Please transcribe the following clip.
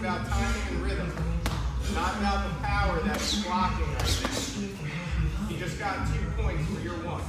about timing and rhythm. Not about the power that's blocking now. He just got two points for your one.